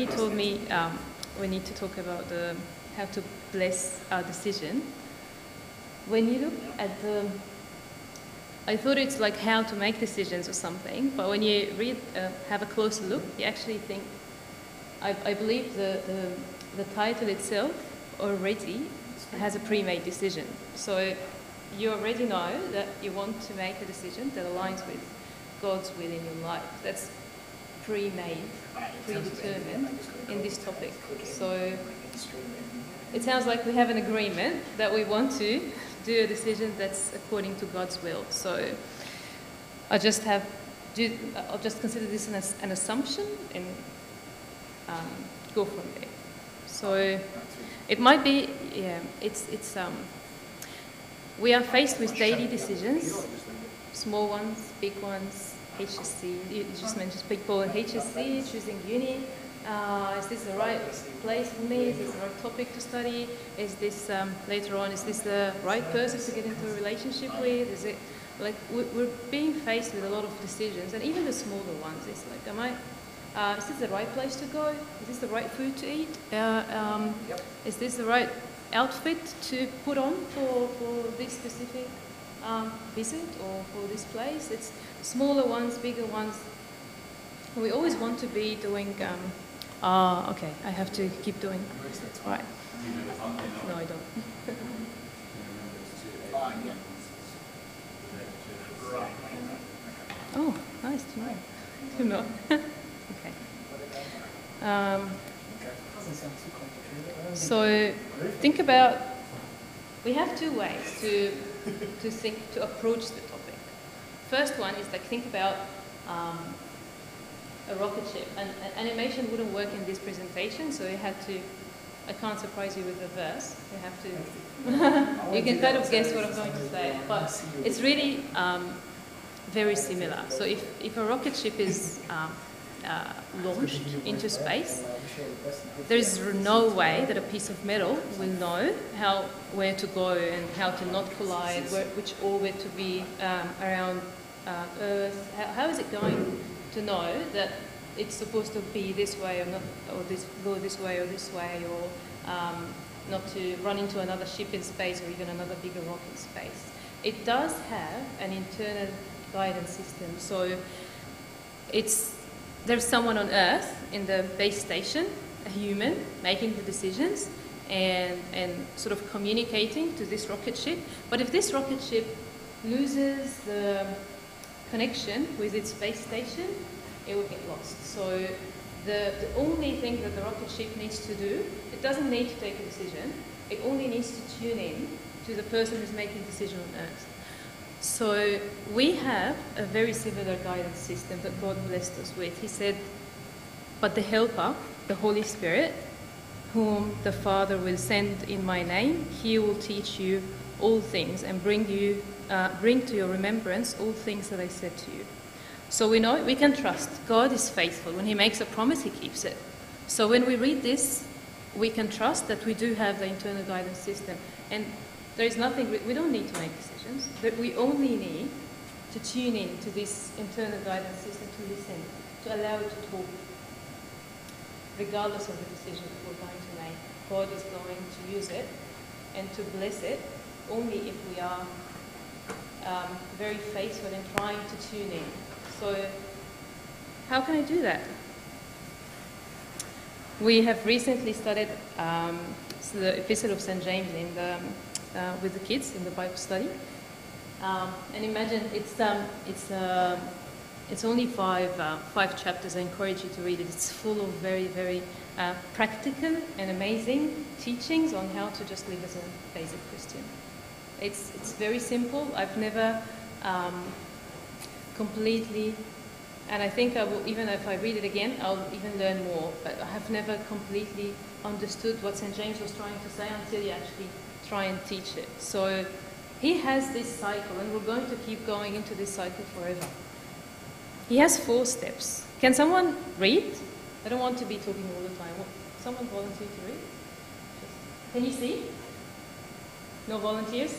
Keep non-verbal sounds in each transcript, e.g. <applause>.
He told me um, we need to talk about the, how to bless our decision. When you look at the, I thought it's like how to make decisions or something, but when you read, uh, have a closer look, you actually think, I, I believe the, the, the title itself already has a pre-made decision. So you already know that you want to make a decision that aligns with God's will in your life. That's pre-made, predetermined in this topic. So it sounds like we have an agreement that we want to do a decision that's according to God's will. So I just have, do, I'll just consider this an, an assumption and um, go from there. So it might be, yeah, it's, it's, um, we are faced with daily decisions, small ones, big ones, HSC, you just mentioned people in HSC, choosing uni, uh, is this the right place for me? Is this the right topic to study? Is this, um, later on, is this the right person to get into a relationship with? Is it, like, we're being faced with a lot of decisions, and even the smaller ones, it's like, am I, uh, is this the right place to go? Is this the right food to eat? Uh, um, yep. Is this the right outfit to put on for, for this specific um, visit or for this place? It's smaller ones, bigger ones. We always want to be doing um, Ah, uh, okay. I have to keep doing. All right. No, I don't. oh, nice to know. To know. <laughs> okay. Um, so think about. We have two ways to to think to approach. First one is like think about. Um, a rocket ship. And, and animation wouldn't work in this presentation, so you had to, I can't surprise you with a verse. You have to, <laughs> you can kind of guess what I'm going to say. But it's really um, very similar. So if, if a rocket ship is um, uh, launched into space, there is no way that a piece of metal will know how where to go and how to not collide, where, which orbit to be um, around uh, Earth. How, how is it going to know that it's supposed to be this way or not, or this go this way or this way, or um, not to run into another ship in space or even another bigger rock in space. It does have an internal guidance system, so it's there's someone on Earth in the base station, a human, making the decisions and and sort of communicating to this rocket ship. But if this rocket ship loses the connection with its base station, it will get lost. So the, the only thing that the rocket ship needs to do, it doesn't need to take a decision, it only needs to tune in to the person who's making decision on Earth. So we have a very similar guidance system that God blessed us with. He said, but the helper, the Holy Spirit, whom the Father will send in my name, he will teach you all things and bring you uh, bring to your remembrance all things that I said to you. So we know we can trust. God is faithful. When He makes a promise, He keeps it. So when we read this, we can trust that we do have the internal guidance system. And there is nothing, we don't need to make decisions. but we only need to tune in to this internal guidance system, to listen, to allow it to talk. Regardless of the decision that we're going to make, God is going to use it and to bless it only if we are um, very faithful in trying to tune in. So, how can I do that? We have recently studied um, the Epistle of St. James in the, uh, with the kids in the Bible study. Um, and imagine it's, um, it's, uh, it's only five, uh, five chapters. I encourage you to read it. It's full of very, very uh, practical and amazing teachings on how to just live as a basic Christian. It's, it's very simple. I've never um, completely, and I think I will, even if I read it again, I'll even learn more. But I have never completely understood what St. James was trying to say until you actually try and teach it. So he has this cycle, and we're going to keep going into this cycle forever. He has four steps. Can someone read? I don't want to be talking all the time. Someone volunteer to read? Can you see? No volunteers?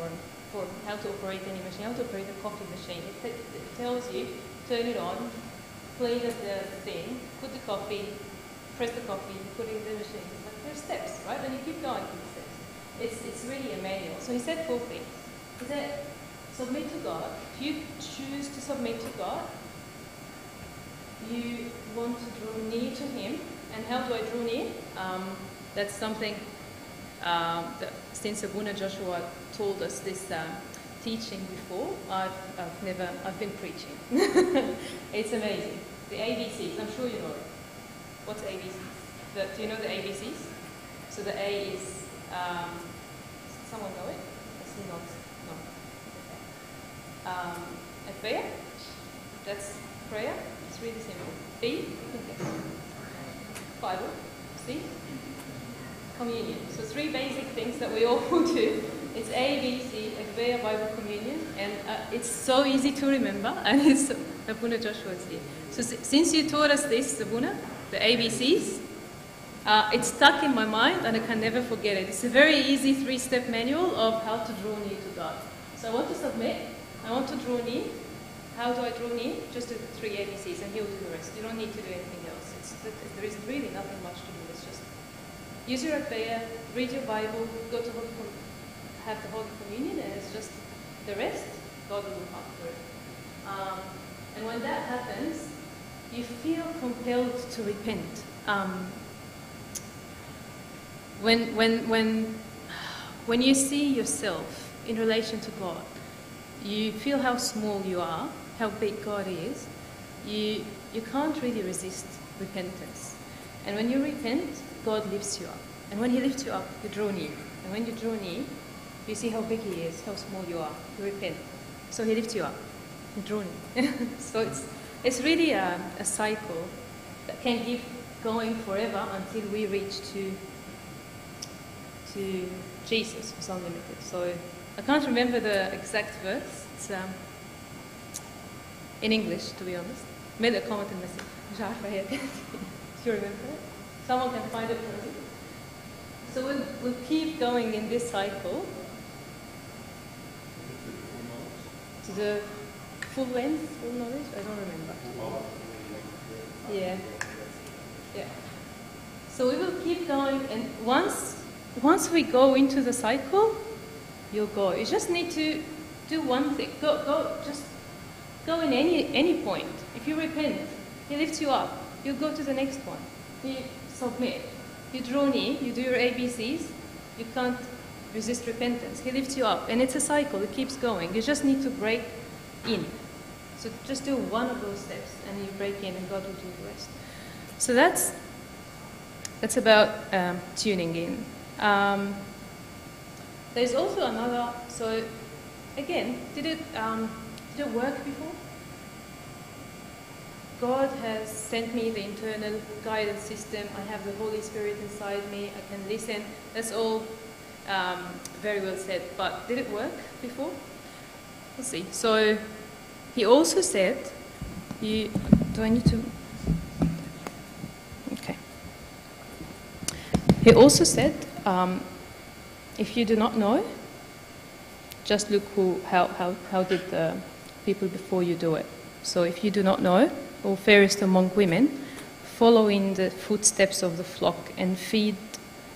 for how to operate any machine, how to operate a coffee machine, it, it tells you turn it on, play the, the thing, put the coffee, press the coffee, put it in the machine. Like there's steps, right? And you keep going through the steps. It's it's really a manual. So he said four things. He said submit to God. If you choose to submit to God, you want to draw near to Him. And how do I draw near? Um, that's something um, that since Abuna Joshua told us this uh, teaching before, I've, I've never, I've been preaching. <laughs> it's amazing. The ABCs, I'm sure you know it. What's ABCs? The, do you know the ABCs? So the A is, um, someone know it? I see not, no. Um, prayer, that's prayer. It's really simple. B, Bible. C, communion. So three basic things that we all <laughs> do. It's A, B, C, Agpeya, Bible, communion, and uh, it's so easy to remember, <laughs> and it's Abuna Joshua is here. So since you taught us this, Abuna, the ABCs, uh, it's stuck in my mind and I can never forget it. It's a very easy three-step manual of how to draw near to God. So I want to submit, I want to draw near. How do I draw near? Just the three ABCs and he'll do the rest. You don't need to do anything else. It's, there is really nothing much to do. Use your prayer, read your Bible, go to Holy have the Holy Communion, and it's just the rest, God will look after it. Um, and when that happens, you feel compelled to repent. Um, when, when, when, when you see yourself in relation to God, you feel how small you are, how big God is, you, you can't really resist repentance. And when you repent, God lifts you up. And when He lifts you up, you draw near. And when you draw near, you see how big He is, how small you are. You repent. So He lifts you up. You draw near. <laughs> so it's, it's really a, a cycle that can keep going forever until we reach to to Jesus who's unlimited. So I can't remember the exact verse. It's um, in English, to be honest. Made a comment in message. Do you remember it? Someone can find it for me. So we'll, we'll keep going in this cycle to the full length, full knowledge. I don't remember. Yeah, yeah. So we will keep going, and once once we go into the cycle, you'll go. You just need to do one thing. Go, go, just go in any any point. If you repent, He lifts you up. You'll go to the next one. You submit. You draw near. You do your ABCs. You can't resist repentance. He lifts you up, and it's a cycle. It keeps going. You just need to break in. So just do one of those steps, and you break in, and God will do the rest. So that's that's about um, tuning in. Um, there's also another, so again, did it, um, did it work before? God has sent me the internal guidance system. I have the Holy Spirit inside me. I can listen. That's all um, very well said. But did it work before? Let's see. So he also said, you, do I need to? Okay. He also said um, if you do not know, just look who, how, how, how did the people before you do it. So if you do not know, or fairest among women, follow in the footsteps of the flock and feed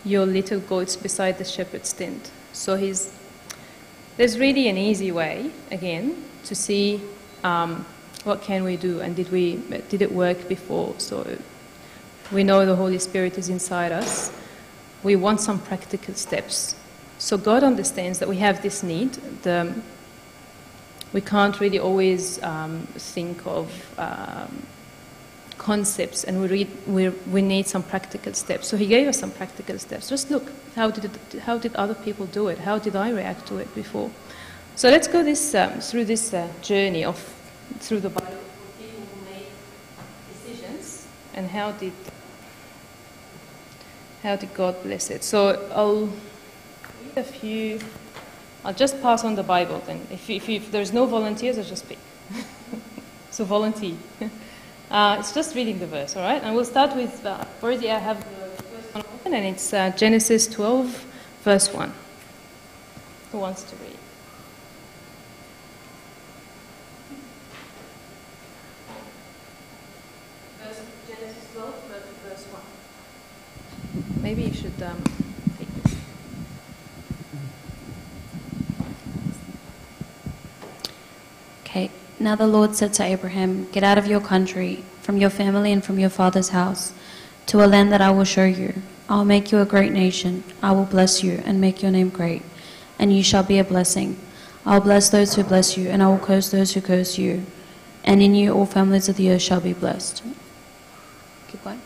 your little goats beside the shepherd's tent. So he's, there's really an easy way, again, to see um, what can we do and did, we, did it work before. So we know the Holy Spirit is inside us we want some practical steps. So God understands that we have this need. The, we can't really always um, think of um, concepts, and we, read, we, we need some practical steps. So He gave us some practical steps. Just look, how did, it, how did other people do it? How did I react to it before? So let's go this, um, through this uh, journey of through the Bible for people who made decisions, and how did how did God bless it? So I'll read a few. I'll just pass on the Bible then. If, if, if there's no volunteers, I'll just speak. <laughs> so volunteer. <laughs> Uh, it's just reading the verse, all right? And we'll start with, uh, already I have the first one open, and it's uh, Genesis 12, verse 1. Who wants to read? Genesis 12, verse 1. Maybe you should um, take this. Okay. Now the Lord said to Abraham, Get out of your country, from your family, and from your father's house, to a land that I will show you. I will make you a great nation. I will bless you and make your name great, and you shall be a blessing. I will bless those who bless you, and I will curse those who curse you. And in you all families of the earth shall be blessed. Keep going.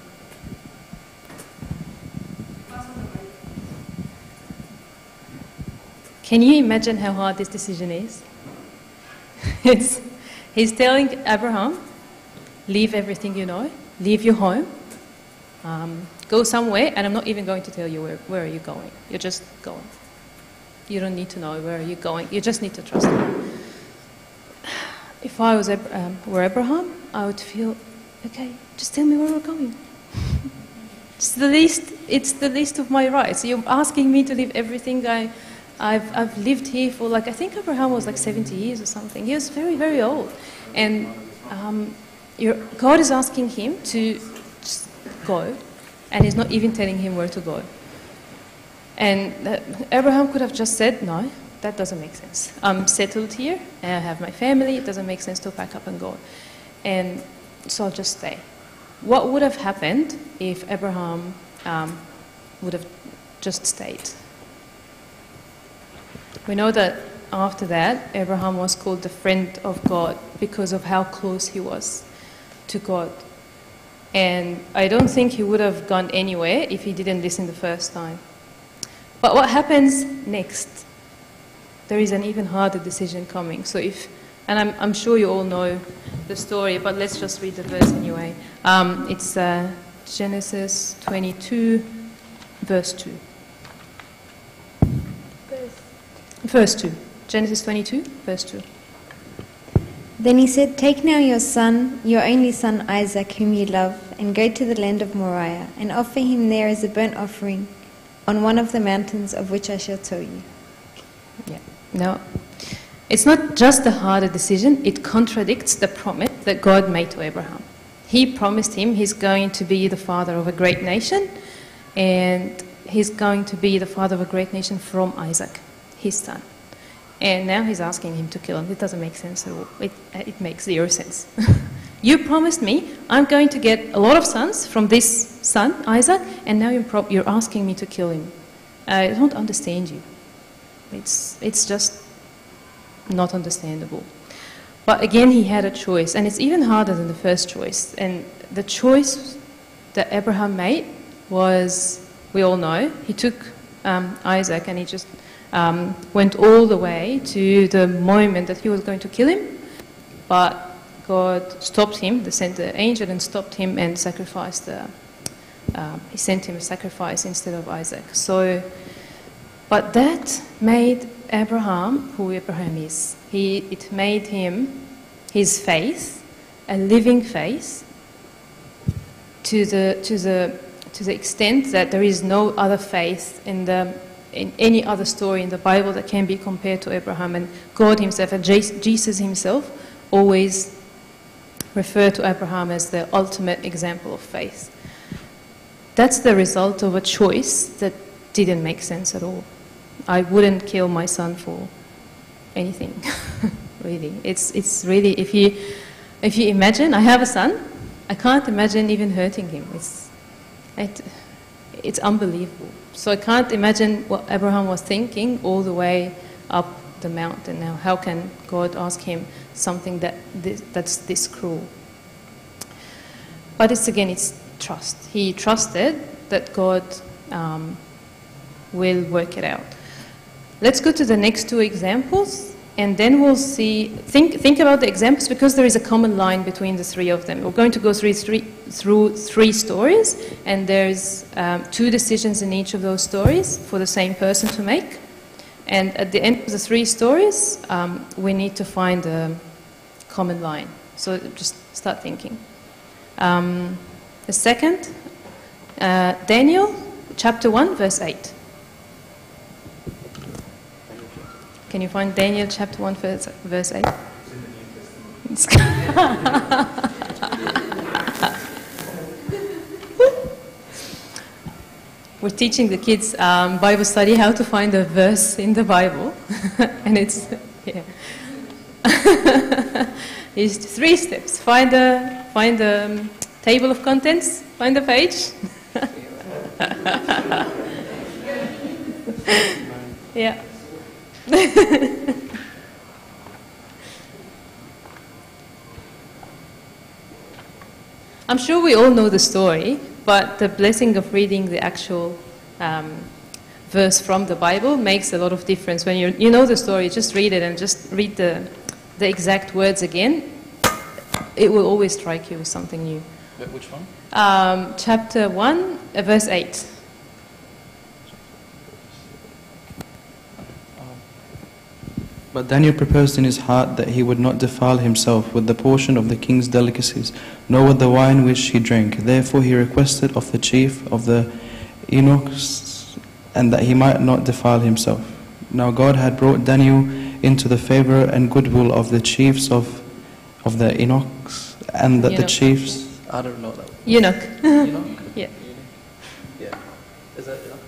Can you imagine how hard this decision is? <laughs> it's, he's telling Abraham, leave everything you know, leave your home, um, go somewhere, and I'm not even going to tell you where, where are you going. You're just going. You don't need to know where are you going. You just need to trust me. If I was um, were Abraham, I would feel, okay, just tell me where we're going. <laughs> it's the least. It's the least of my rights. You're asking me to leave everything I, I've, I've lived here for like I think Abraham was like 70 years or something. He was very very old, and um, God is asking him to go, and He's not even telling him where to go. And Abraham could have just said, No, that doesn't make sense. I'm settled here, and I have my family, it doesn't make sense to pack up and go. And so I'll just stay. What would have happened if Abraham um, would have just stayed? We know that after that, Abraham was called the friend of God because of how close he was to God. And I don't think he would have gone anywhere if he didn't listen the first time. But what happens next? There is an even harder decision coming. So if, and I'm, I'm sure you all know the story, but let's just read the verse anyway. Um, it's uh, Genesis 22, verse 2. Verse 2. Genesis 22, verse 2. Then he said, Take now your son, your only son Isaac, whom you love, and go to the land of Moriah, and offer him there as a burnt offering on one of the mountains of which I shall tell you. Yeah. No. It's not just a harder decision, it contradicts the promise that God made to Abraham. He promised him he's going to be the father of a great nation, and he's going to be the father of a great nation from Isaac, his son. And now he's asking him to kill him. It doesn't make sense at all. It, it makes zero sense. <laughs> you promised me I'm going to get a lot of sons from this son, Isaac, and now you're, you're asking me to kill him. I don't understand you. It's, it's just not understandable. But again, he had a choice, and it's even harder than the first choice. And the choice that Abraham made was, we all know, he took um, Isaac and he just um, went all the way to the moment that he was going to kill him, but God stopped him, they sent the angel and stopped him and sacrificed the, um, he sent him a sacrifice instead of Isaac. So, but that made Abraham who Abraham is. He, it made him, his faith, a living faith to the, to the, to the extent that there is no other faith in the in any other story in the Bible that can be compared to Abraham. And God Himself and Jesus Himself always refer to Abraham as the ultimate example of faith. That's the result of a choice that didn't make sense at all. I wouldn't kill my son for anything, <laughs> really. It's, it's really, if you, if you imagine, I have a son, I can't imagine even hurting him. It's, it, it's unbelievable. So I can't imagine what Abraham was thinking all the way up the mountain. Now, how can God ask him something that this, that's this cruel? But it's again, it's trust. He trusted that God um, will work it out. Let's go to the next two examples, and then we'll see. Think, think about the examples because there is a common line between the three of them. We're going to go through three, through three stories, and there's um, two decisions in each of those stories for the same person to make. And at the end of the three stories, um, we need to find a common line. So just start thinking. Um, the second, uh, Daniel chapter 1, verse 8. Can you find Daniel chapter 1, verse, verse 8? <laughs> We're teaching the kids um, Bible study how to find a verse in the Bible, <laughs> and it's yeah. <laughs> it's three steps. Find the find the um, table of contents. Find the page. yeah. I'm sure we all know the story, but the blessing of reading the actual um, verse from the Bible makes a lot of difference. When you you know the story, just read it and just read the, the exact words again. It will always strike you with something new. Which one? Um, chapter 1, uh, verse 8. But Daniel proposed in his heart that he would not defile himself with the portion of the king's delicacies, nor with the wine which he drank. Therefore he requested of the chief of the eunuchs, and that he might not defile himself. Now God had brought Daniel into the favor and goodwill of the chiefs of, of the eunuchs, and that the chiefs. I don't know that. Eunuch. <laughs> Eunuch? <laughs> Yeah. Yeah. Is that enough?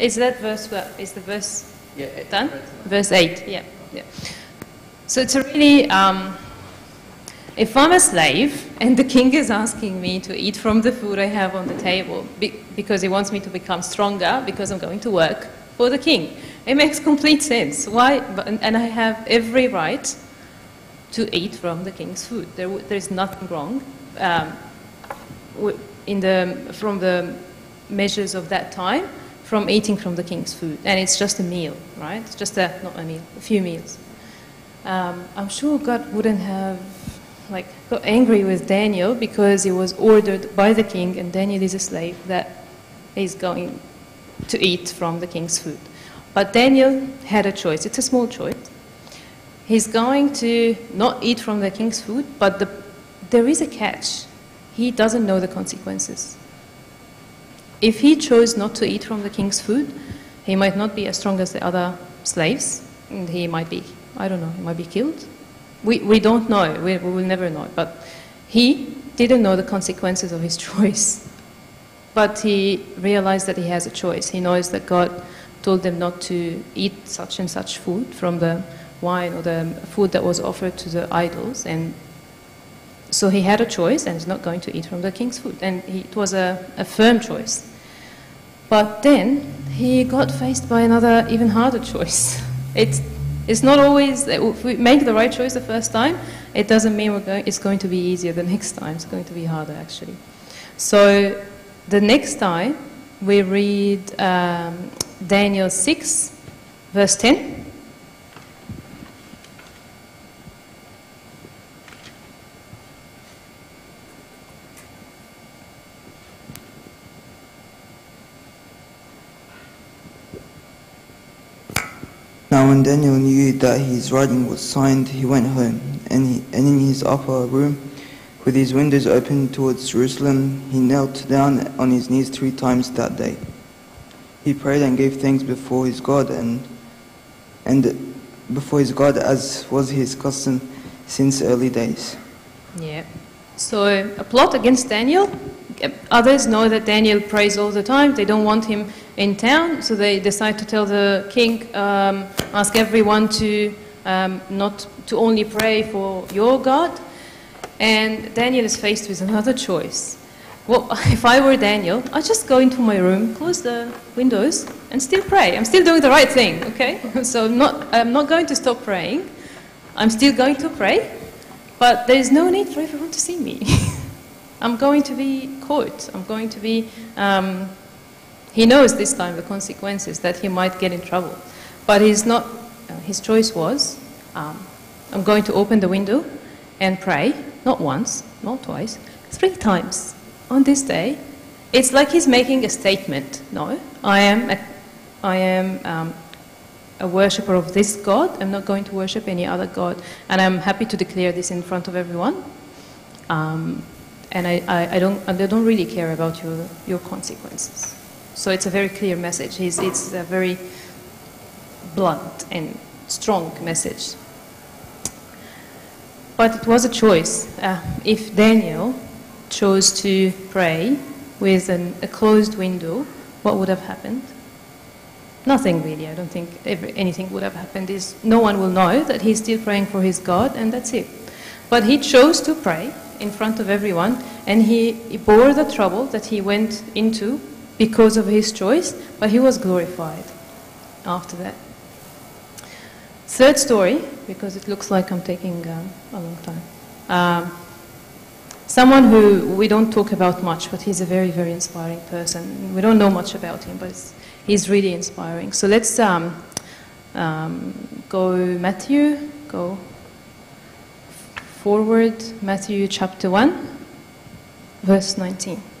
Is that verse, well, is the verse Yeah. done? Verse 8, yeah. Yeah. So it's a really, um, if I'm a slave and the king is asking me to eat from the food I have on the table be- because he wants me to become stronger because I'm going to work for the king, it makes complete sense. Why? And I have every right to eat from the king's food. There, there is nothing wrong um, in the, from the measures of that time from eating from the king's food. And it's just a meal, right? It's just a, not a meal, a few meals. Um, I'm sure God wouldn't have like got angry with Daniel because he was ordered by the king and Daniel is a slave that is going to eat from the king's food. But Daniel had a choice. It's a small choice. He's going to not eat from the king's food, but the, there is a catch. He doesn't know the consequences. If he chose not to eat from the king's food, he might not be as strong as the other slaves, and he might be, I don't know, he might be killed. We, we don't know, we, we will never know. But he didn't know the consequences of his <laughs> choice. But he realized that he has a choice. He knows that God told them not to eat such and such food from the wine or the food that was offered to the idols. And so he had a choice and he's not going to eat from the king's food. And he, it was a, a firm choice. But then he got faced by another, even harder choice. <laughs> It's, it's not always, if we make the right choice the first time, it doesn't mean we're going, it's going to be easier the next time. It's going to be harder, actually. So the next time we read um, Daniel 6, verse 10. Now when Daniel knew that his writing was signed, he went home, and, he, and in his upper room, with his windows open towards Jerusalem, he knelt down on his knees three times that day. He prayed and gave thanks before his God and, and before his God as was his custom since early days. Yeah. So a plot against Daniel. Others know that Daniel prays all the time. They don't want him in town, so they decide to tell the king, um, ask everyone to um, not to only pray for your God. And Daniel is faced with another choice. Well, <laughs> if I were Daniel, I'd just go into my room, close the windows, and still pray. I'm still doing the right thing, okay? <laughs> So I'm not, I'm not going to stop praying. I'm still going to pray, but there is no need for everyone to see me. <laughs> I'm going to be caught. I'm going to be. Um, he knows this time the consequences that he might get in trouble, but he's not. Uh, his choice was, um, I'm going to open the window and pray, not once, not twice, three times on this day. It's like he's making a statement. No, I am. A, I am. Um, a worshipper of this God. I'm not going to worship any other God. And I'm happy to declare this in front of everyone. Um, and I, I, I, don't, I don't really care about your, your consequences. So it's a very clear message. It's a very blunt and strong message. But it was a choice. Uh, if Daniel chose to pray with an, a closed window, what would have happened? Nothing really. I don't think ever, anything would have happened. Is no one will know that he's still praying for his God, and that's it. But he chose to pray in front of everyone, and he, he bore the trouble that he went into because of his choice, but he was glorified after that. Third story, because it looks like I'm taking um, a long time. Um, someone who we don't talk about much, but he's a very, very inspiring person. We don't know much about him, but he's really inspiring. So let's um, um, go Matthew, go forward, Matthew chapter 1, verse 19.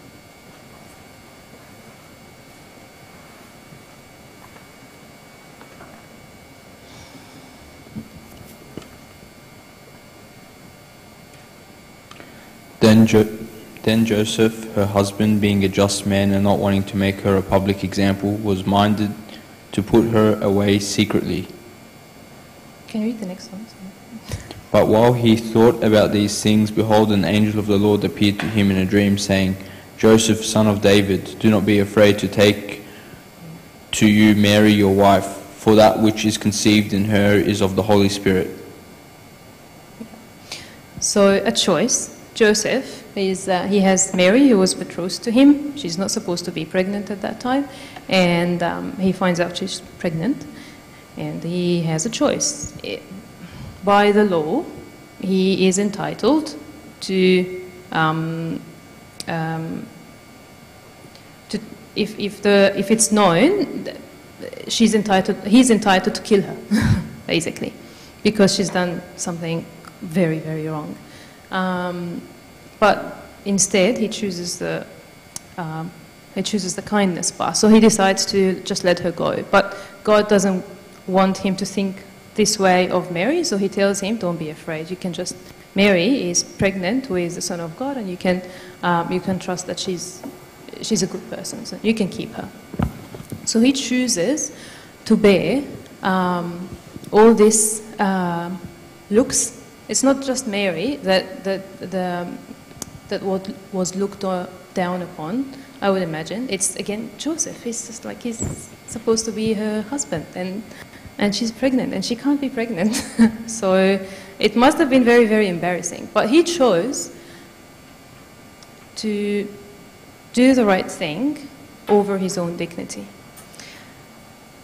Then, jo- then Joseph, her husband, being a just man and not wanting to make her a public example, was minded to put her away secretly. Can you read the next one? But while he thought about these things, behold, an angel of the Lord appeared to him in a dream, saying, Joseph, son of David, do not be afraid to take to you Mary your wife, for that which is conceived in her is of the Holy Spirit. So, a choice. Joseph is uh, he has Mary who was betrothed to him. She's not supposed to be pregnant at that time, and um, he finds out she's pregnant, and he has a choice. By the law, he is entitled to. Um, um, to if, if, the, if it's known, she's entitled, he's entitled to kill her, <laughs> basically, because she's done something very, very wrong. Um, but instead, he chooses the um, he chooses the kindness path. So he decides to just let her go. But God doesn't want him to think this way of Mary, so he tells him, "Don't be afraid. You can just Mary is pregnant with the Son of God, and you can um, you can trust that she's she's a good person. So you can keep her." So he chooses to bear um, all this uh, looks it's not just Mary that, that, the, that what was looked down upon, I would imagine. It's again Joseph. He's just like he's supposed to be her husband, and, and she's pregnant, and she can't be pregnant. <laughs> so it must have been very, very embarrassing. But he chose to do the right thing over his own dignity.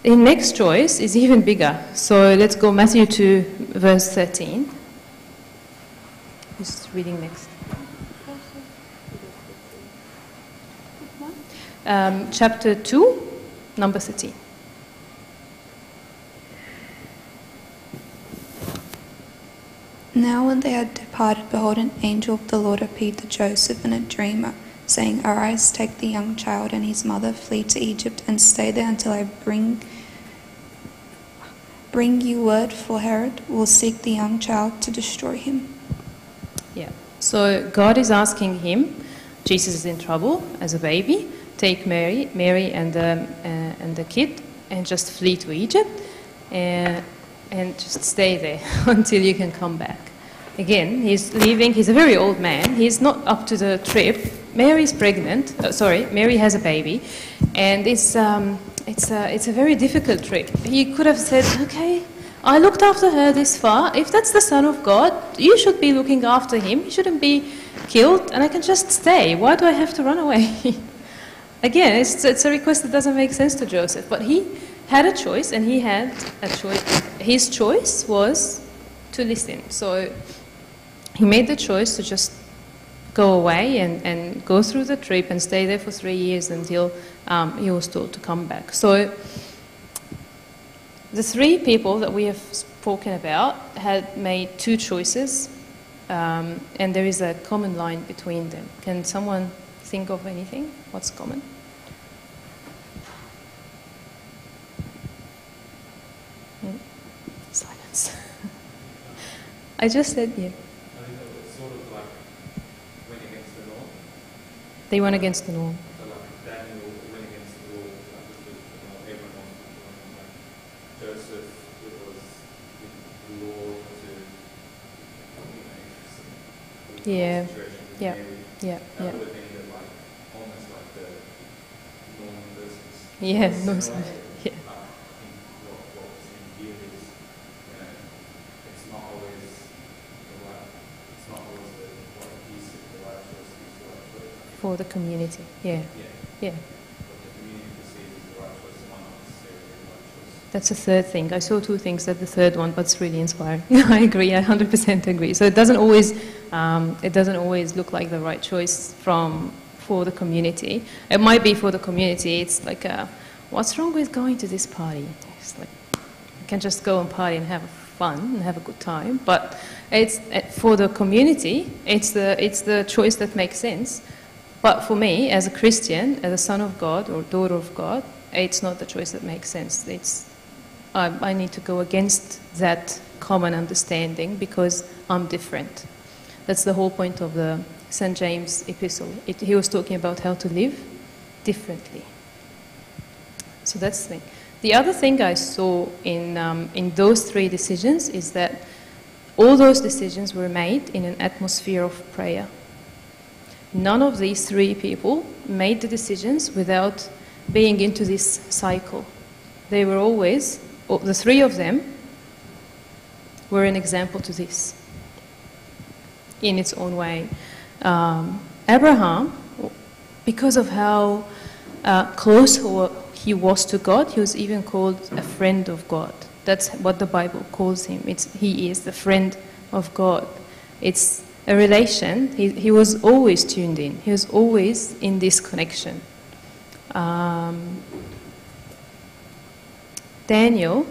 The next choice is even bigger. So let's go Matthew 2, verse 13. Who's reading next? Um, chapter 2, number 13. Now, when they had departed, behold, an angel of the Lord appeared to Joseph in a dream, saying, Arise, take the young child and his mother, flee to Egypt, and stay there until I bring, bring you word, for Herod will seek the young child to destroy him. So God is asking him, Jesus is in trouble as a baby, take Mary, Mary and the, uh, and the kid, and just flee to Egypt, and, and just stay there <laughs> until you can come back. Again, he's leaving. He's a very old man. He's not up to the trip. Mary's pregnant. Uh, sorry, Mary has a baby, and it's um, it's a it's a very difficult trip. He could have said, okay. I looked after her this far. If that's the Son of God, you should be looking after him. He shouldn't be killed, and I can just stay. Why do I have to run away? <laughs> Again, it's, it's a request that doesn't make sense to Joseph. But he had a choice, and he had a choice. His choice was to listen. So he made the choice to just go away and, and go through the trip and stay there for three years until um, he was told to come back. So the three people that we have spoken about had made two choices, um, and there is a common line between them. Can someone think of anything? What's common? Hmm? Silence. <laughs> I just said yeah. I think it was sort of like went against the norm. They went against the norm. So like Daniel went against the law Joseph, it was to, you know, Yeah. Yeah. Yeah, That yeah. would have been the, like, almost like the normal person's. Yeah, person's no, way. sorry. Yeah. I think what, what we're seeing here is, you know, it's not always the right, it's not always the, what he said, the right choice is the right choice. For the community. Yeah, Yeah. yeah. What the community perceives as the right choice might not necessarily be the right choice. That's the third thing. I saw two things at the third one, but it's really inspiring. <laughs> I agree. I 100% agree. So it doesn't always, um, it doesn't always look like the right choice from for the community. It might be for the community. It's like, uh, what's wrong with going to this party? It's like you can just go and party and have fun and have a good time. But it's for the community. It's the it's the choice that makes sense. But for me, as a Christian, as a son of God or daughter of God, it's not the choice that makes sense. It's I, I need to go against that common understanding because I'm different. That's the whole point of the St. James epistle. It, he was talking about how to live differently. So that's the thing. The other thing I saw in, um, in those three decisions is that all those decisions were made in an atmosphere of prayer. None of these three people made the decisions without being into this cycle. They were always, oh, the three of them were an example to this in its own way. Um, Abraham, because of how uh, close he was to God, he was even called a friend of God. That's what the Bible calls him. It's, he is the friend of God. It's a relation. He, he was always tuned in, he was always in this connection. Um, Daniel,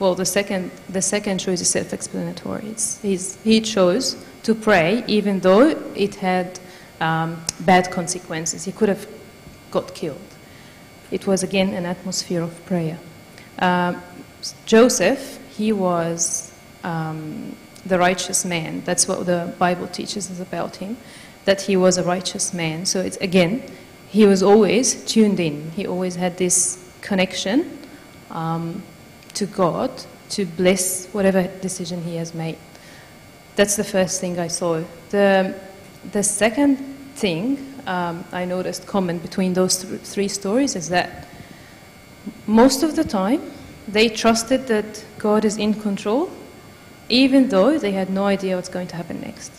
well, the second, the second choice is self explanatory. He chose to pray even though it had um, bad consequences. He could have got killed. It was again an atmosphere of prayer. Um, Joseph, he was um, the righteous man. That's what the Bible teaches us about him, that he was a righteous man. So it's again, he was always tuned in. He always had this connection um, to God to bless whatever decision he has made. That's the first thing I saw. The, the second thing um, I noticed common between those th- three stories is that most of the time they trusted that God is in control, even though they had no idea what's going to happen next.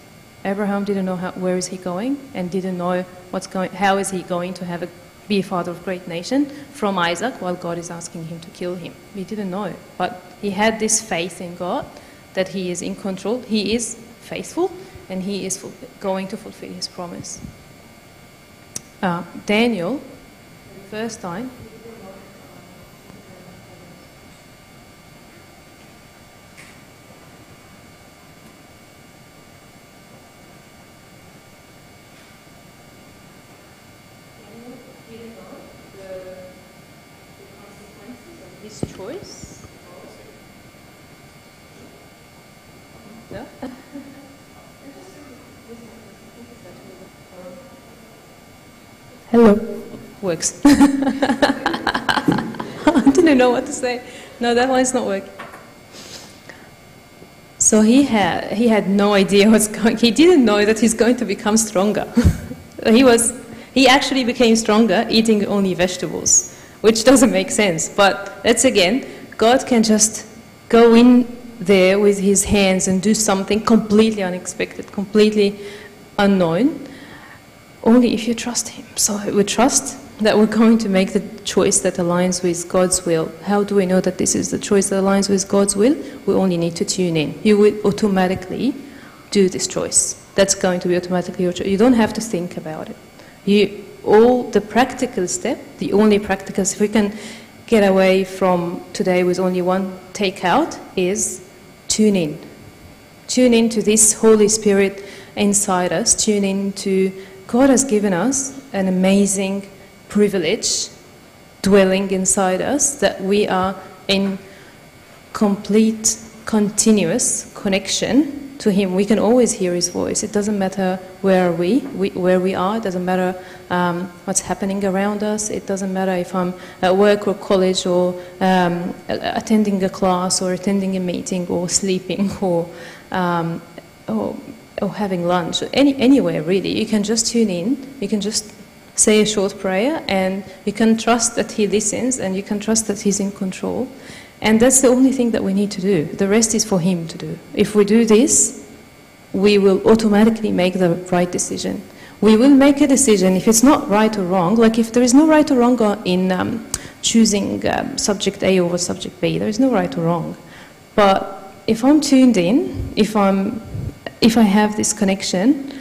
Abraham didn't know how, where is he going and didn't know what's going, how is he going to have a, be a father of great nation from Isaac while God is asking him to kill him. He didn't know, but he had this faith in God that he is in control, he is faithful, and he is going to fulfill his promise. Uh, Daniel, first time, his choice. No? Hello. Works. <laughs> I didn't know what to say. No, that one is not working. So he had he had no idea what's going. He didn't know that he's going to become stronger. <laughs> he was he actually became stronger eating only vegetables, which doesn't make sense. But that's again, God can just go in there with his hands and do something completely unexpected, completely unknown, only if you trust him. So we trust that we're going to make the choice that aligns with God's will. How do we know that this is the choice that aligns with God's will? We only need to tune in. You will automatically do this choice. That's going to be automatically your choice. You don't have to think about it. You, all the practical step, the only practical, if we can get away from today with only one takeout, is tune in. Tune in to this Holy Spirit inside us. Tune in to God has given us an amazing privilege dwelling inside us that we are in complete, continuous connection to Him. We can always hear His voice. It doesn't matter where we, we where we are. It doesn't matter um, what's happening around us. It doesn't matter if I'm at work or college or um, attending a class or attending a meeting or sleeping <laughs> or um, or, or having lunch. Any anywhere really. You can just tune in. You can just say a short prayer, and you can trust that He listens, and you can trust that He's in control. And that's the only thing that we need to do. The rest is for Him to do. If we do this, we will automatically make the right decision. We will make a decision if it's not right or wrong, like if there is no right or wrong in um, choosing um, subject A over subject B, there is no right or wrong. But if I'm tuned in, if, I'm, if I have this connection,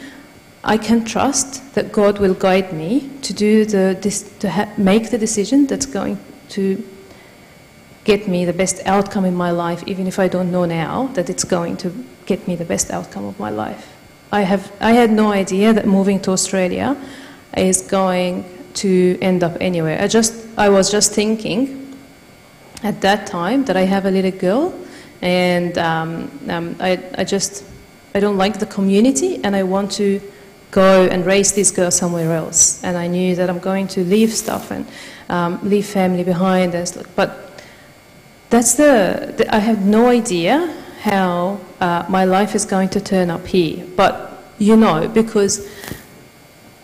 I can trust that God will guide me to do the this, to ha- make the decision that's going to get me the best outcome in my life, even if I don't know now that it's going to get me the best outcome of my life. I have I had no idea that moving to Australia is going to end up anywhere. I just I was just thinking at that time that I have a little girl, and um, um, I I just I don't like the community, and I want to go and raise this girl somewhere else. And I knew that I'm going to leave stuff and um, leave family behind. But that's the, the I have no idea how uh, my life is going to turn up here. But you know, because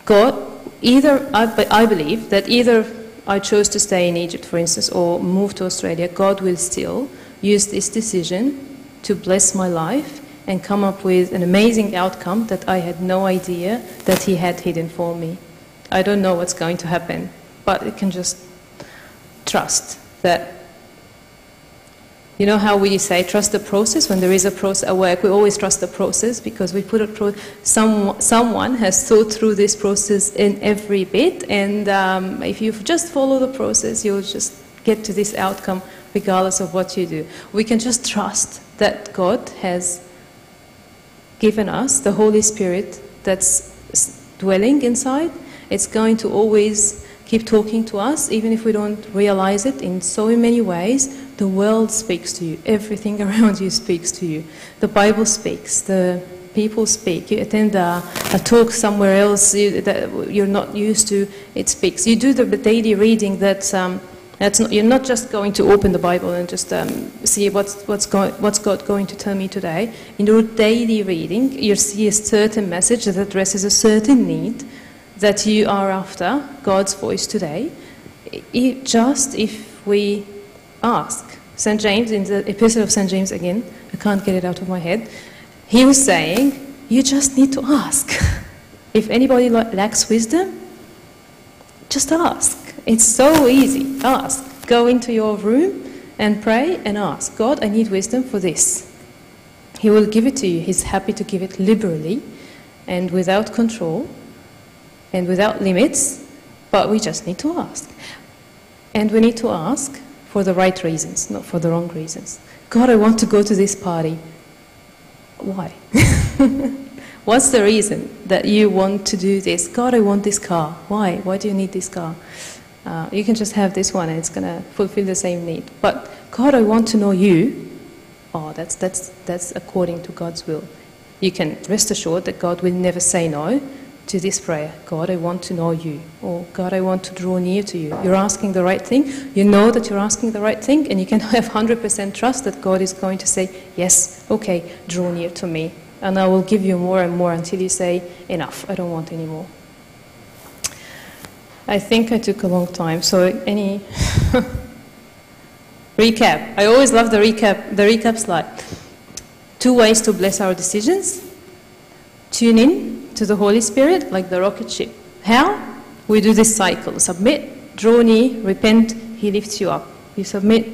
God, either I, I believe that either I chose to stay in Egypt, for instance, or move to Australia, God will still use this decision to bless my life and come up with an amazing outcome that I had no idea that He had hidden for me. I don't know what's going to happen, but I can just trust that. You know how we say trust the process when there is a process at work? We always trust the process because we put a pro- some, someone has thought through this process in every bit, and um, if you just follow the process, you'll just get to this outcome regardless of what you do. We can just trust that God has given us the Holy Spirit that's dwelling inside. It's going to always keep talking to us, even if we don't realize it in so many ways. The world speaks to you, everything <laughs> around you speaks to you. The Bible speaks, the people speak. You attend a, a talk somewhere else you, that you're not used to, it speaks. You do the daily reading that. Um, not, you're not just going to open the Bible and just um, see what's, what's, go, what's God going to tell me today. In your daily reading, you see a certain message that addresses a certain need that you are after, God's voice today. I- just if we ask. St. James, in the Epistle of St. James again, I can't get it out of my head, he was saying, you just need to ask. <laughs> if anybody lacks wisdom, just ask. It's so easy. Ask. Go into your room and pray and ask God, I need wisdom for this. He will give it to you. He's happy to give it liberally and without control and without limits, but we just need to ask. And we need to ask for the right reasons, not for the wrong reasons. God, I want to go to this party. Why? <laughs> What's the reason that you want to do this? God, I want this car. Why? Why do you need this car? Uh, you can just have this one and it's going to fulfill the same need. But God, I want to know you. Oh, that's, that's, that's according to God's will. You can rest assured that God will never say no to this prayer. God, I want to know you. Or God, I want to draw near to you. You're asking the right thing. You know that you're asking the right thing, and you can <laughs> have 100% trust that God is going to say, Yes, okay, draw near to me. And I will give you more and more until you say, Enough, I don't want any more. I think I took a long time, so any <laughs> recap. I always love the recap, the recap slide. Two ways to bless our decisions. Tune in to the Holy Spirit like the rocket ship. How? We do this cycle. Submit, draw near, repent, He lifts you up. You submit,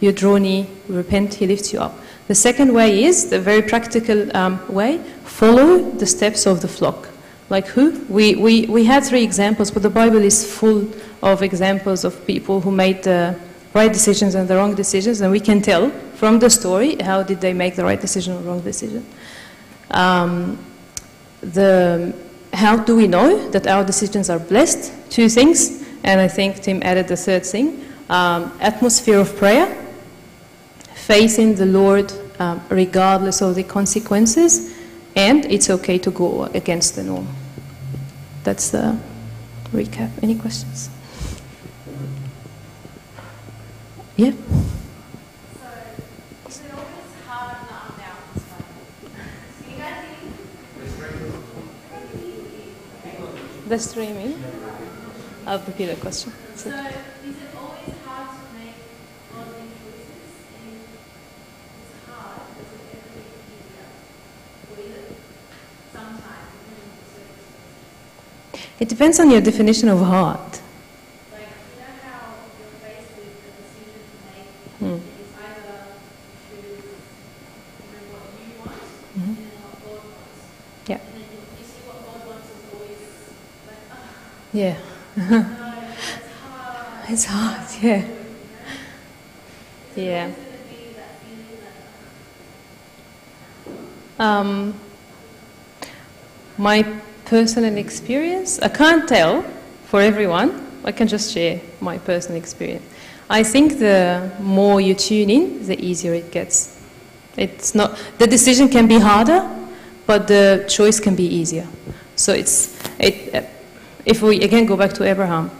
you draw near, repent, He lifts you up. The second way is the very practical um, way follow the steps of the flock. Like who? We, we, we had three examples, but the Bible is full of examples of people who made the right decisions and the wrong decisions, and we can tell from the story how did they make the right decision or wrong decision. Um, the, how do we know that our decisions are blessed? Two things, and I think Tim added the third thing um, atmosphere of prayer, faith in the Lord um, regardless of the consequences, and it's okay to go against the norm. That's the recap. Any questions? Yeah. The streaming. I'll repeat the question. So- is it always hard to make godly choices? And it's hard, does it ever get easier? Or is it sometimes, depending on the circumstances? It depends on your definition of hard. Like, you know how you're faced with a decision to make, Hmm. it's either choose you know, what you want Mhm. and then what God wants. Yeah. And then you, see what God wants is always like, ah, Yeah. <laughs> no, that's hard. It's hard, yeah. Yeah. It's going to be that feeling that, Um, my personal experience, I can't tell for everyone. I can just share my personal experience. I think the more you tune in, the easier it gets. It's not the decision can be harder, but the choice can be easier. So it's it. If we again go back to Abraham,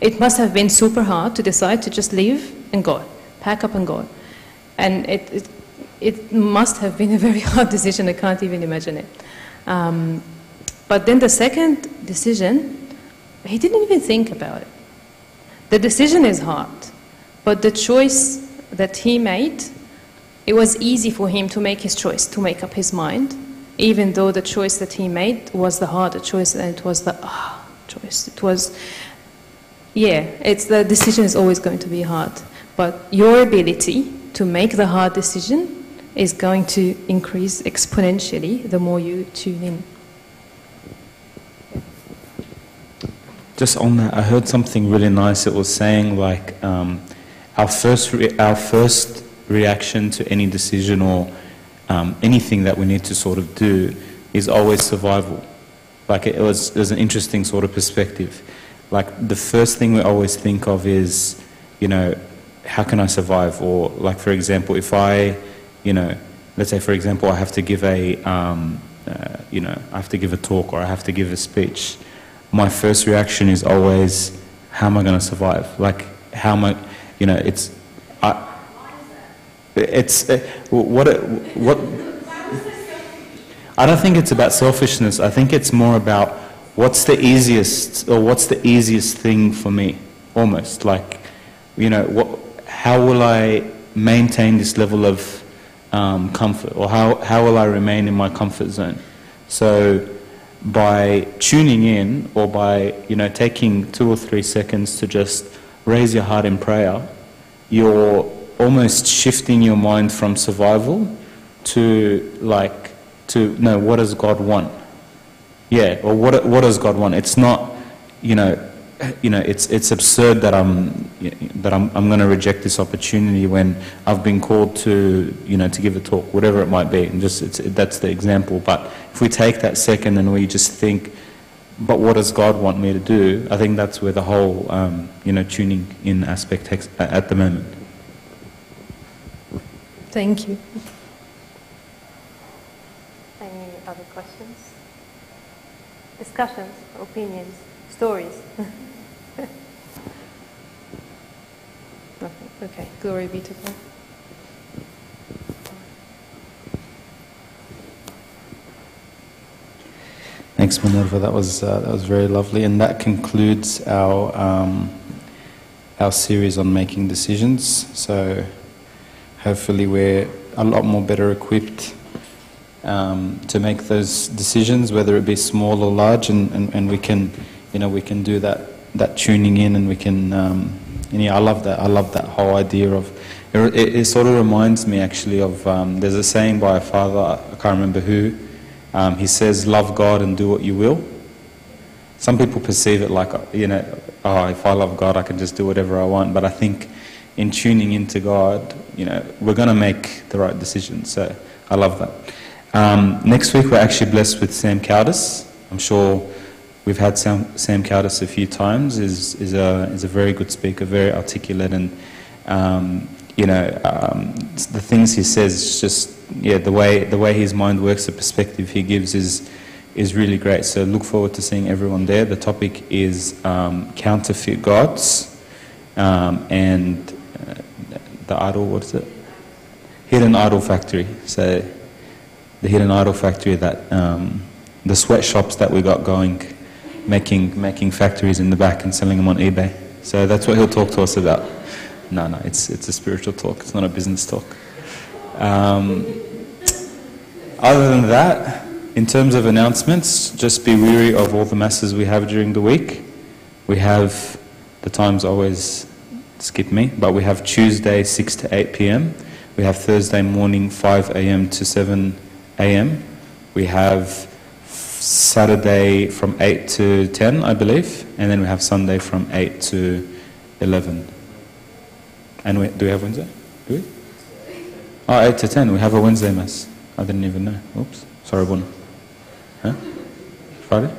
it must have been super hard to decide to just leave and go, pack up and go, and it. it it must have been a very <laughs> hard decision. I can't even imagine it. Um, but then the second decision, he didn't even think about it. The decision is hard, but the choice that he made, it was easy for him to make his choice, to make up his mind, even though the choice that he made was the harder choice and it was the ah choice. It was, yeah, it's the decision is always going to be hard, but your ability to make the hard decision is going to increase exponentially the more you tune in. Just on that, I heard something really nice. It was saying like um, our first our first reaction to any decision or um, anything that we need to sort of do is always survival. Like it was, it was an interesting sort of perspective. Like the first thing we always think of is, you know, how can I survive? Or like for example, if I, you know, let's say for example, I have to give a, um, uh, you know, I have to give a talk or I have to give a speech my first reaction is always, how am I going to survive? Like, how am I, you know, it's, I, it's, uh, what, it- what, I don't think it's about selfishness. I think it's more about what's the easiest, or what's the easiest thing for me, almost. Like, you know, what, how will I maintain this level of um, comfort, or how, how will I remain in my comfort zone? So, by tuning in or by you know taking two or three seconds to just raise your heart in prayer you're almost shifting your mind from survival to like to no what does god want? Yeah or what what does god want? It's not you know you know it's it's absurd that i'm that i'm, I'm going to reject this opportunity when i've been called to you know to give a talk whatever it might be and just it's, that's the example but if we take that second and we just think but what does god want me to do i think that's where the whole um, you know tuning in aspect takes at the moment Thank you. Any other questions? Discussions, opinions, stories? <laughs> Nothing. Okay, glory be to God. Thanks, Minerva. That was uh, that was very lovely, and that concludes our um, our series on making decisions. So, hopefully, we're a lot more better equipped um, to make those decisions, whether it be small or large, and, and, and we can, you know, we can do that that tuning in, and we can. Um, and yeah, I love that. I love that whole idea of. It, it, it sort of reminds me actually of. Um, there's a saying by a father. I can't remember who. Um, he says, "Love God and do what you will." Some people perceive it like, you know, oh, if I love God, I can just do whatever I want. But I think in tuning into God, you know, we're going to make the right decisions. So I love that. Um, next week, we're actually blessed with Sam Cowdis. I'm sure we've had Sam, Sam Cowdis a few times. is is a is a very good speaker, very articulate, and um, you know, um, the things he says is just yeah, the way the way his mind works, the perspective he gives is is really great. So look forward to seeing everyone there. The topic is um, counterfeit gods um, and uh, the idol. What is it? Hidden idol factory. So the hidden idol factory that um, the sweatshops that we got going, making making factories in the back and selling them on eBay. So that's what he'll talk to us about. No, no, it's it's a spiritual talk. It's not a business talk. Um, other than that, in terms of announcements, just be weary of all the masses we have during the week. We have the times always skip me, but we have Tuesday 6 to 8 p.m. We have Thursday morning 5 a.m. to 7 a.m. We have Saturday from 8 to 10, I believe, and then we have Sunday from 8 to 11. And we, do we have Wednesday? Do we? Oh, 8 to 10. We have a Wednesday Mass. I didn't even know. Oops. Sorry, Bono. Huh? Friday?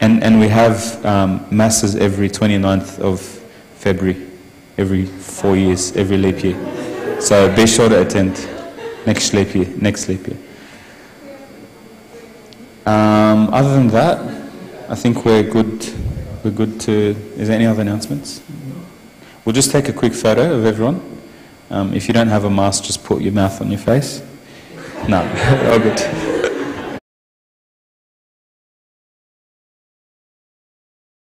And, and we have um, Masses every 29th of February, every four years, every leap year. So be sure to attend next leap year. Next leap year. Um, other than that, I think we're good. We're good to. Is there any other announcements? We'll just take a quick photo of everyone. Um, if you don't have a mask, just put your mouth on your face. No, <laughs> all good.